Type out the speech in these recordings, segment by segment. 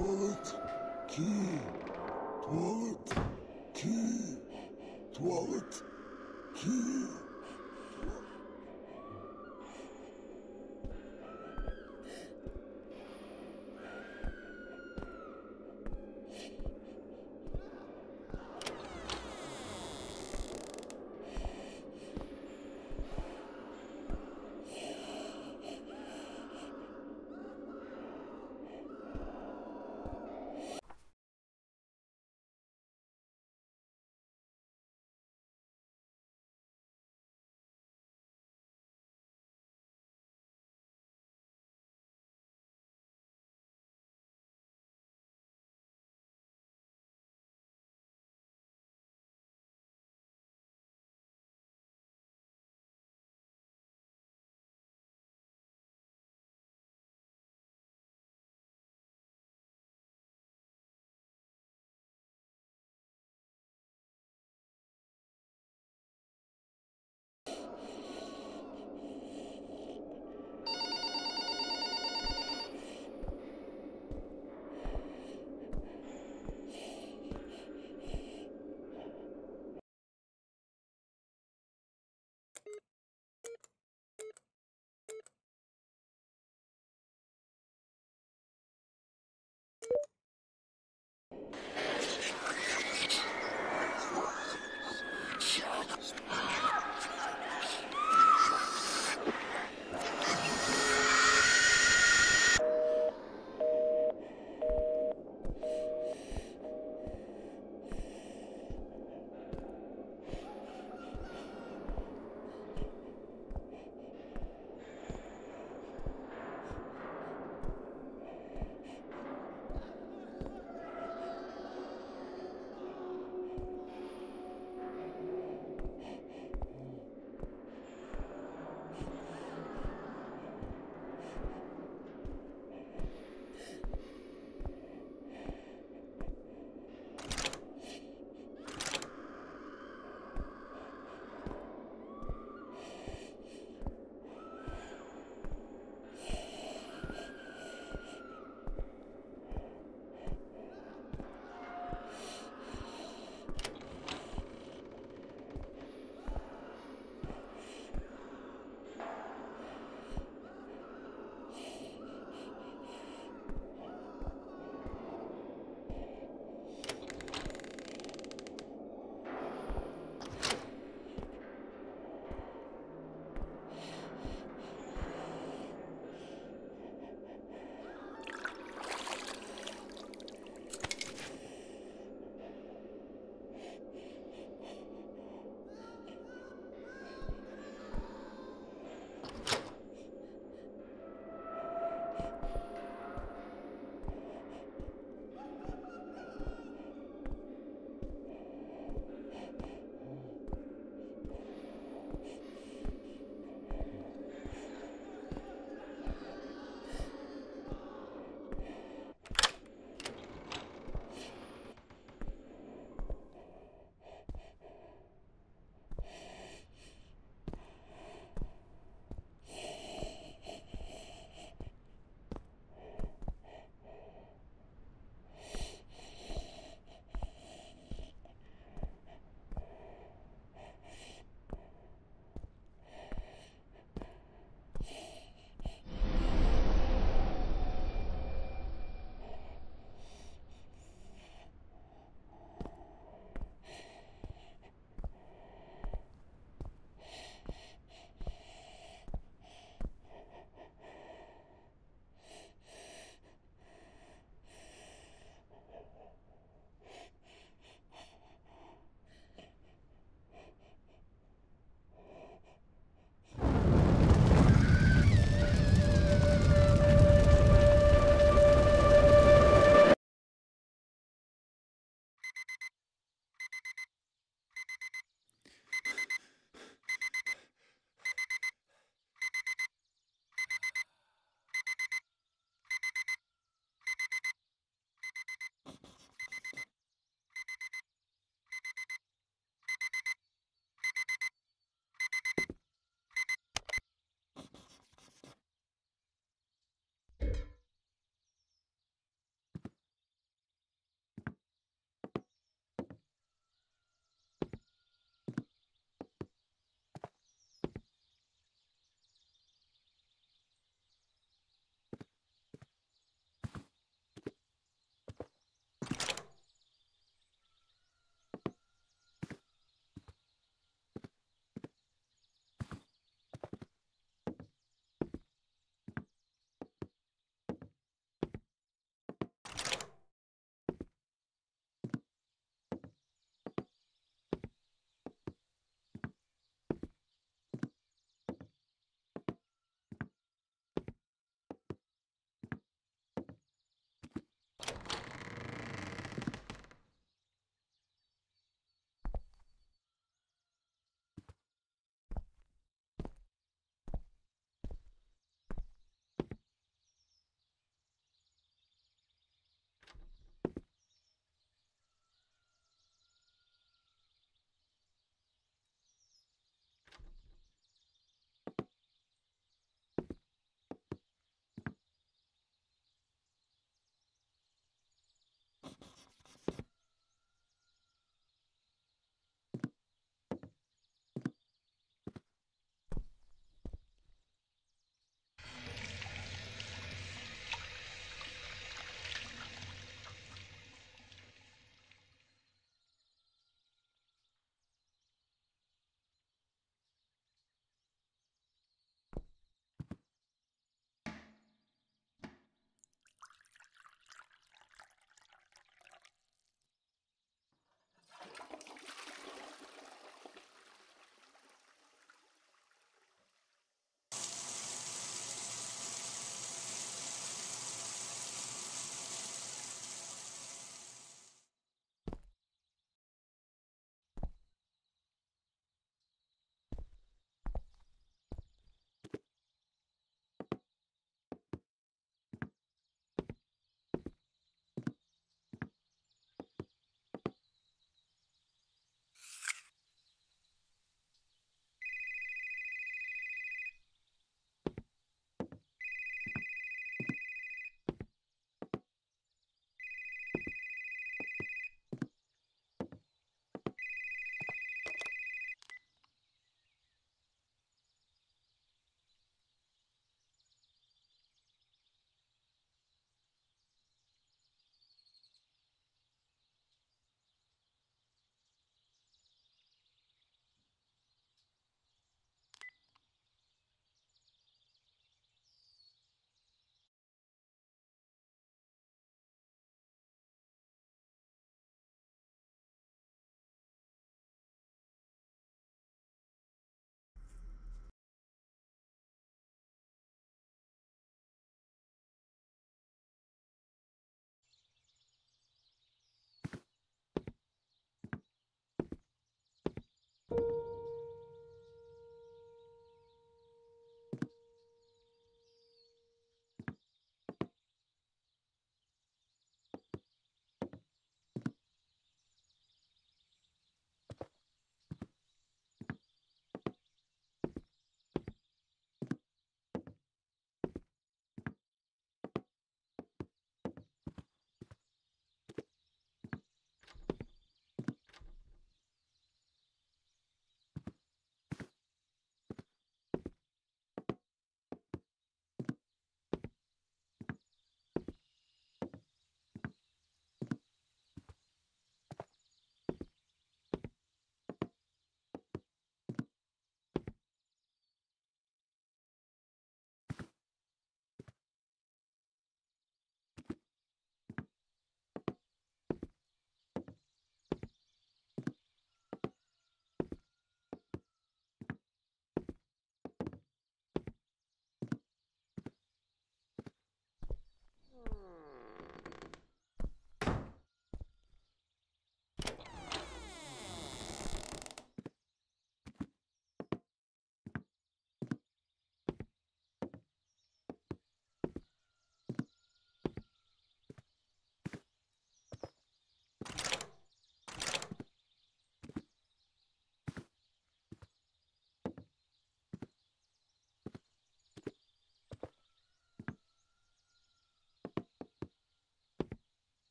Tuvalet. Key. Tuvalet. Key. Tuvalet. Key.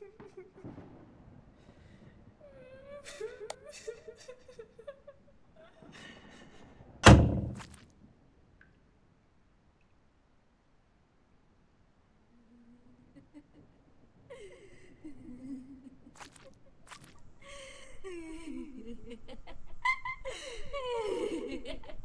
Yeah.